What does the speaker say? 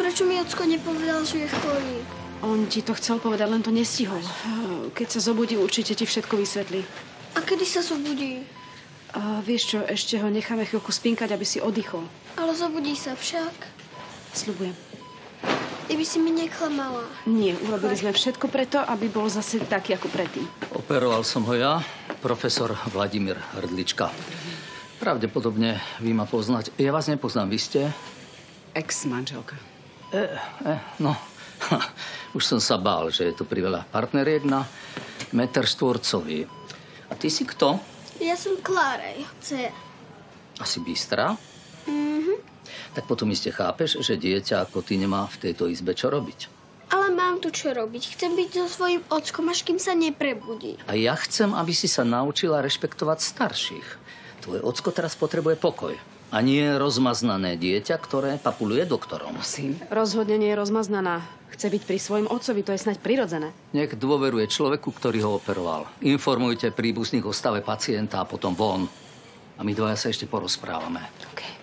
Prečo mi ocko nepovedal, že je chorý? On ti to chcel povedať, len to nestihol. Keď sa zobudí, určite ti všetko vysvetlí. A kedy sa zobudí? A vieš čo, ešte ho necháme chvíľku spinkať, aby si oddychol. Ale zobudí sa však. Sľubujem. Ty by si mi neklamala. Nie, urobili sme všetko preto, aby bol zase taký ako predtým. Operoval som ho ja, profesor Vladimír Hrdlička. Pravdepodobne vy ma poznať. Ja vás nepoznám, vy ste? Ex-manželka. Eh, no, už som sa bál, že je to priveľa partneriek na meter štvorcový. A ty si kto? Ja som Klárej, dcer. Asi bystrá? Tak potom iste chápeš, že dieťa ako ty nemá v tejto izbe čo robiť. Ale mám tu čo robiť. Chcem byť so svojím ockom, až kým sa neprebudí. A ja chcem, aby si sa naučila rešpektovať starších. Tvoj ocko teraz potrebuje pokoj. A nie rozmaznané dieťa, ktoré papuluje doktorom. Prosím, rozhodne nie je rozmaznaná. Chce byť pri svojom otcovi, to je snaď prirodzené. Nech dôveruje človeku, ktorý ho operoval. Informujte príbuzných o stave pacienta a potom von. A my dvaja sa ešte porozprávame. Okay.